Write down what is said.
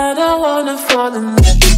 I don't wanna fall in love.